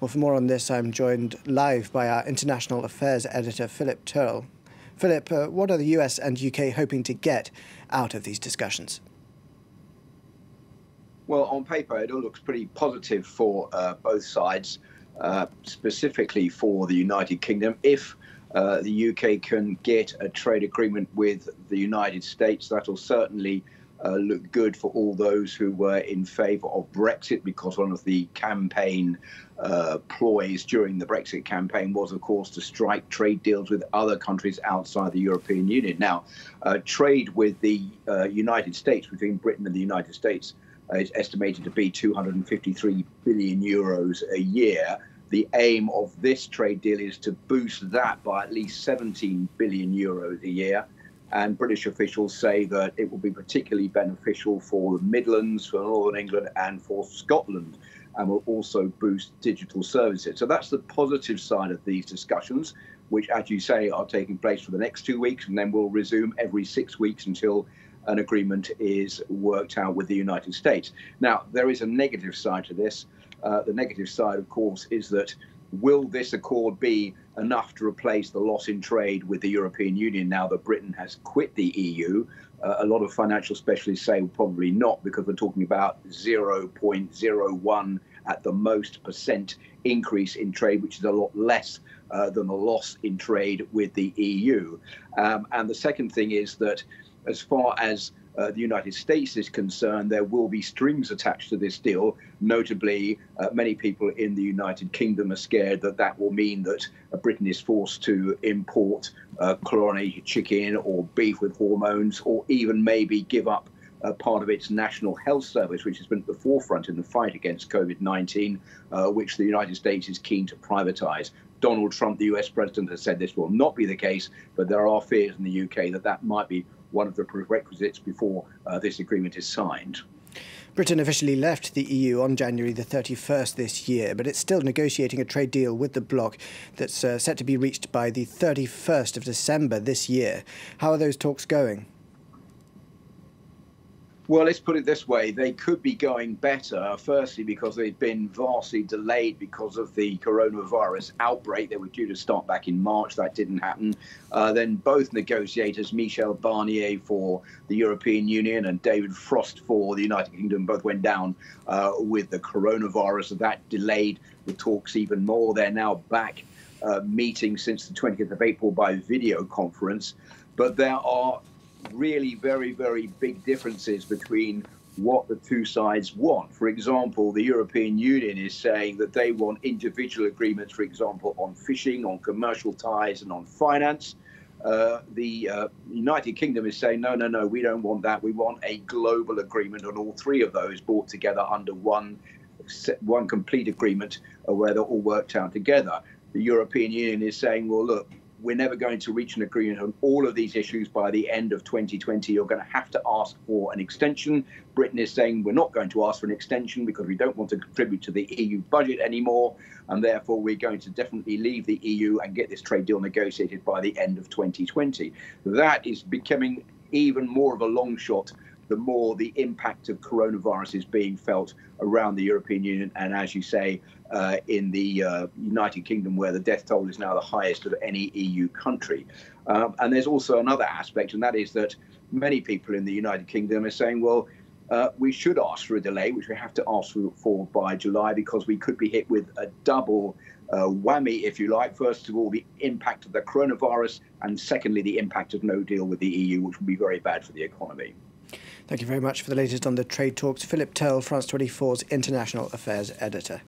Well, for more on this, I'm joined live by our international affairs editor, Philip Turle. Philip, uh, what are the US and UK hoping to get out of these discussions? Well, on paper, it all looks pretty positive for uh, both sides, uh, specifically for the United Kingdom. If uh, the UK can get a trade agreement with the United States, that'll certainly uh, look good for all those who were in favour of Brexit, because one of the campaign uh, ploys during the Brexit campaign was, of course, to strike trade deals with other countries outside the European Union. Now, uh, trade with the uh, United States, between Britain and the United States, uh, is estimated to be 253 billion euros a year. The aim of this trade deal is to boost that by at least 17 billion euros a year. And British officials say that it will be particularly beneficial for the Midlands, for Northern England, and for Scotland, and will also boost digital services. So that's the positive side of these discussions, which, as you say, are taking place for the next two weeks, and then we'll resume every six weeks until an agreement is worked out with the United States. Now, there is a negative side to this. Uh, the negative side, of course, is that will this accord be enough to replace the loss in trade with the European Union now that Britain has quit the EU? Uh, a lot of financial specialists say probably not because we're talking about 0.01 at the most percent increase in trade, which is a lot less uh, than the loss in trade with the EU. Um, and the second thing is that as far as uh, the United States is concerned, there will be strings attached to this deal. Notably, uh, many people in the United Kingdom are scared that that will mean that uh, Britain is forced to import uh, chlorinated chicken or beef with hormones, or even maybe give up uh, part of its national health service, which has been at the forefront in the fight against COVID 19, uh, which the United States is keen to privatize. Donald Trump, the US president, has said this will not be the case, but there are fears in the UK that that might be one of the prerequisites before uh, this agreement is signed. Britain officially left the EU on January the 31st this year, but it's still negotiating a trade deal with the bloc that's uh, set to be reached by the 31st of December this year. How are those talks going? Well, let's put it this way. They could be going better, firstly, because they've been vastly delayed because of the coronavirus outbreak. They were due to start back in March. That didn't happen. Uh, then both negotiators, Michel Barnier for the European Union and David Frost for the United Kingdom, both went down uh, with the coronavirus. That delayed the talks even more. They're now back uh, meeting since the 20th of April by video conference. But there are really very, very big differences between what the two sides want. For example, the European Union is saying that they want individual agreements, for example, on fishing, on commercial ties, and on finance. Uh, the uh, United Kingdom is saying, no, no, no, we don't want that. We want a global agreement on all three of those brought together under one, one complete agreement uh, where they're all worked out together. The European Union is saying, well, look, we're never going to reach an agreement on all of these issues by the end of 2020. You're going to have to ask for an extension. Britain is saying we're not going to ask for an extension because we don't want to contribute to the EU budget anymore. And therefore, we're going to definitely leave the EU and get this trade deal negotiated by the end of 2020. That is becoming even more of a long shot the more the impact of coronavirus is being felt around the European Union. And as you say, uh, in the uh, United Kingdom, where the death toll is now the highest of any EU country. Um, and there's also another aspect, and that is that many people in the United Kingdom are saying, well, uh, we should ask for a delay, which we have to ask for by July, because we could be hit with a double uh, whammy, if you like. First of all, the impact of the coronavirus, and secondly, the impact of no deal with the EU, which would be very bad for the economy. Thank you very much for the latest on the trade talks. Philip Turle, France 24's International Affairs Editor.